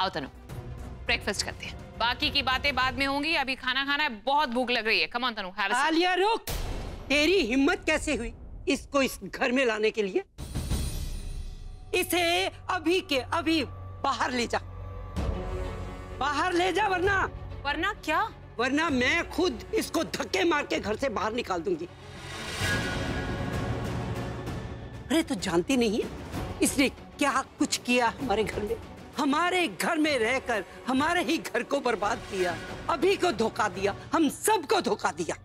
आओ तनु ब्रेकफास्ट करते हैं। बाकी की बातें बाद में होंगी अभी खाना खाना है बहुत भूख लग रही है। कम ऑन तनु आलिया रुक! तेरी हिम्मत कैसे हुई इसको इस घर में लाने के लिए? इसे अभी के अभी बाहर ले जा। बाहर ले जा वरना। वरना क्या? वरना मैं खुद इसको धक्के मार के घर से बाहर निकाल दूँगी। अरे तो जानती नहीं है इसने क्या कुछ किया हमारे घर में? हमारे घर में रहकर हमारे ही घर को बर्बाद किया अभी को धोखा दिया हम सबको धोखा दिया।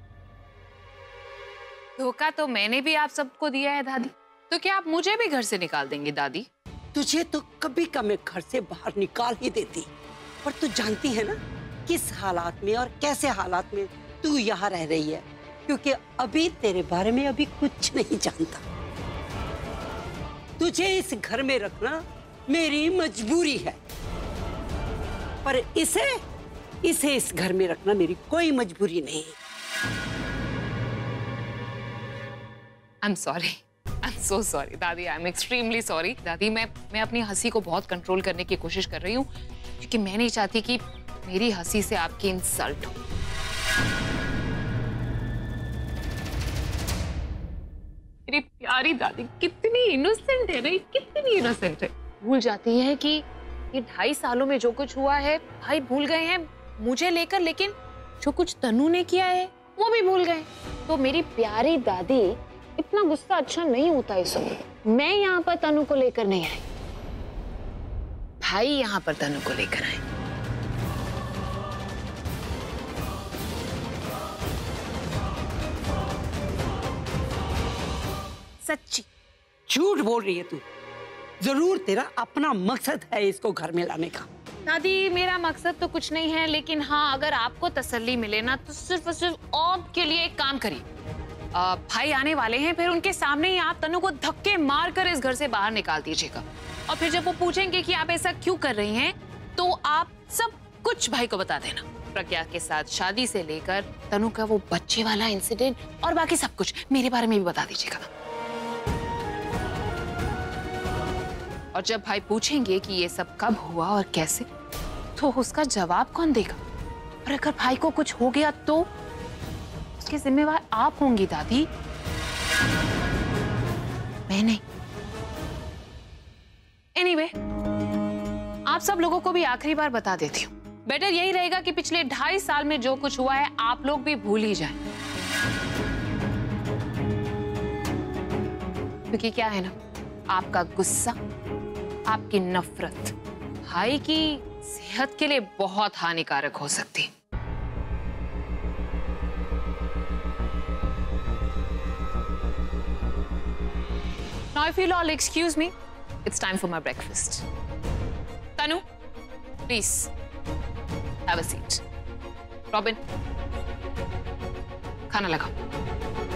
धोखा तो मैंने भी आप सबको दिया है दादी। तो क्या आप मुझे भी घर से निकाल देंगी दादी? तुझे तो कभी का मैं घर से बाहर निकाल ही देती। पर तू जानती है ना किस हालात में और कैसे हालात में तू यहाँ रह रही है? क्योंकि अभी तेरे बारे में अभी कुछ नहीं जानता। तुझे इस घर में रखना मेरी मजबूरी है। पर इसे इसे इस घर में रखना मेरी कोई मजबूरी नहीं। I am sorry so sorry दादी। आई एम एक्सट्रीमली सॉरी दादी, मैं मैं अपनी हँसी को बहुत कंट्रोल करने की कोशिश कर रही हूँ, क्योंकि मैं नहीं चाहती कि मेरी हँसी से आपकी इंसल्ट हो। मेरी प्यारी दादी, कितनी इनोसेंट है ना कितनी इनोसेंट है। भूल जाती है कि ये ढाई सालों में जो कुछ हुआ है, भाई भूल गए हैं मुझे लेकर, लेकिन जो कुछ तनु ने किया है, वो भी भूल गए। तो मेरी प्यारी दादी, इतना गुस्सा अच्छा नहीं होता इस मैं यहाँ पर तनु को लेकर नहीं आई। भाई यहाँ पर तनु को लेकर आए सच्ची, झूठ बोल रही है तू। ज़रूर तेरा अपना मकसद है इसको घर में लाने का। दादी, मेरा मकसद तो कुछ नहीं है, लेकिन हाँ अगर आपको तसल्ली मिले ना तो सिर्फ़ और सिर्फ़ आपके लिए एक काम करिए। भाई आने वाले हैं, फिर उनके सामने ही आप तनु को धक्के मार कर इस घर से बाहर निकाल दीजिएगा। और फिर जब वो पूछेंगे कि आप ऐसा क्यों कर रही हैं तो आप सब कुछ भाई को बता देना। प्रज्ञा के साथ शादी से लेकर तनु का वो बच्चे वाला इंसिडेंट और बाकी सब कुछ मेरे बारे में भी बता दीजिएगा। और जब भाई पूछेंगे कि ये सब कब हुआ और कैसे तो उसका जवाब कौन देगा? और अगर भाई को कुछ हो गया तो? उसकी जिम्मेवार आप होंगी दादी। मैं नहीं। एनीवे anyway, आप सब लोगों को भी आखिरी बार बता देती हूँ। बेटर यही रहेगा कि पिछले ढाई साल में जो कुछ हुआ है आप लोग भी भूल ही जाएँ। क्योंकि क्या है ना आपका गुस्सा आपकी नफरत भाई की सेहत के लिए बहुत हानिकारक हो सकती है Now, if you'll all excuse me, it's time for my breakfast. Tanu, please have a seat. Robin, खाना लगाओ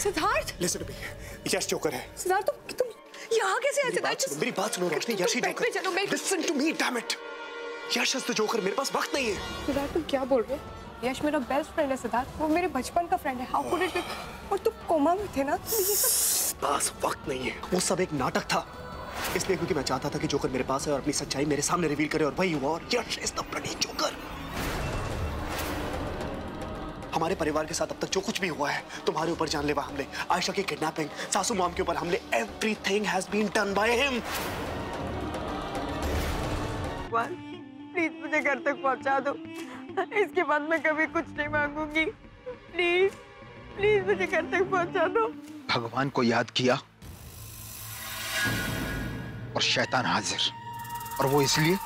Siddharth? Listen me Yash joker है। सिद्धार्थ तुम तुम यहाँ कैसे आए मेरी बात सिद्धार्थ सुनो मेरी बात सुनो रोशनी। यश ही जोकर चलो। Listen to me damn it Yash is the joker मेरे पास वक्त नहीं है। सिद्धार्थ तुम क्या बोल रहे हो? यश मेरा बेस्ट फ्रेंड है सिद्धार्थ। वो मेरे बचपन का फ्रेंड है। हाउ कुड इट और तुम कोमा में थे ना? तो ये सब पास वक्त नहीं है। वो सब एक नाटक था। इसलिए क्योंकि मैं चाहता था कि जोकर मेरे पास है और अपनी सच्चाई मेरे सामने रिवील करे और वही हुआ। और Yash is the bloody joker हमारे परिवार के साथ अब तक जो कुछ भी हुआ है तुम्हारे ऊपर जानलेवा हमले आयशा की किडनैपिंग सासू मॉम के ऊपर हमले everything has been done by him please मुझे घर तक पहुँचा दो। इसके बाद मैं कभी कुछ नहीं मांगूँगी। प्लीज़ प्लीज़ मुझे घर तक पहुँचा दो। भगवान को याद किया और शैतान हाजिर। और वो इसलिए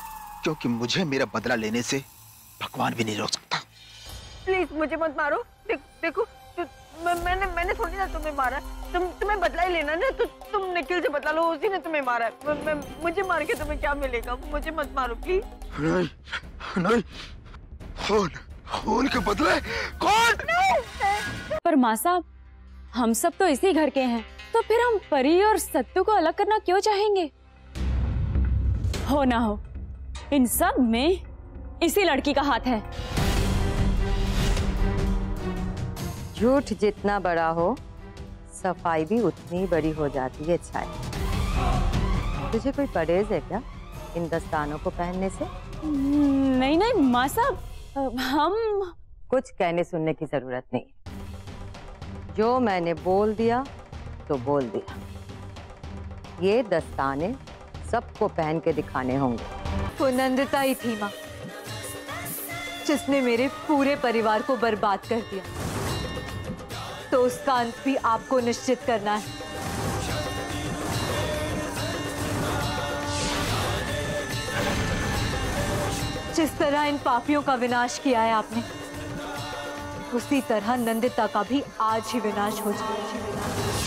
क्योंकि मुझे मेरा बदला लेने से भगवान भी नहीं रोक सकता। प्लीज़ मुझे मत मारो। देख, देखो तु, मैंने मैंने थोड़ी ना तुम्हें मारा। तुम तुम्हें बदला ही लेना ना तो तुम निखिल से बदला लो उसी ने तुम्हें मारा। मैं, मैं, मुझे मार के तुम्हें क्या मिलेगा? मुझे मत मारो प्लीज़ नहीं नहीं खून खून के बदले कौन? पर माँ साहब हम सब तो इसी घर के हैं। तो फिर हम परी और सत्तू को अलग करना क्यों चाहेंगे? हो ना हो इन सब में इसी लड़की का हाथ है। झूठ जितना बड़ा हो सफ़ाई भी उतनी बड़ी हो जाती है छाया तुझे कोई परहेज है क्या इन दस्तानों को पहनने से? नहीं नहीं माँ साहब हम कुछ कहने सुनने की ज़रूरत नहीं। जो मैंने बोल दिया तो बोल दिया। ये दस्ताने सबको पहन के दिखाने होंगे। नंदिता ही थी माँ जिसने मेरे पूरे परिवार को बर्बाद कर दिया। तो उसका अंत भी आपको निश्चित करना है। जिस तरह इन पापियों का विनाश किया है आपने, उसी तरह नंदिता का भी आज ही विनाश हो जाए